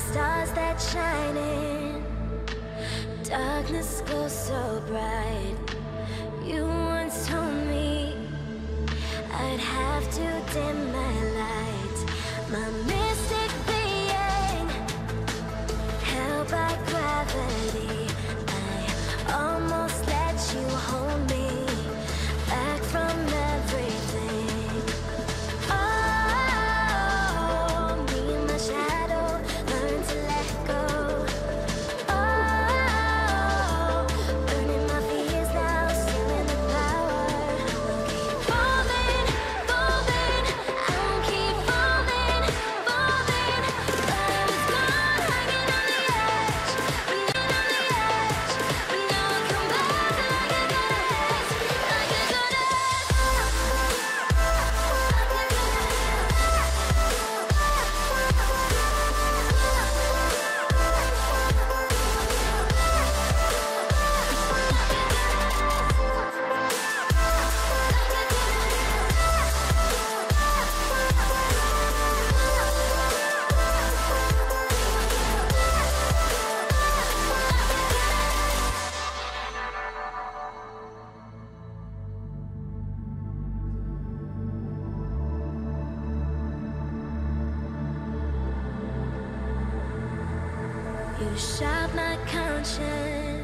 spotlight in darkness goes so bright. You once told me I'd have to dim my light. My mystic being, held by gravity. You shot my conscience,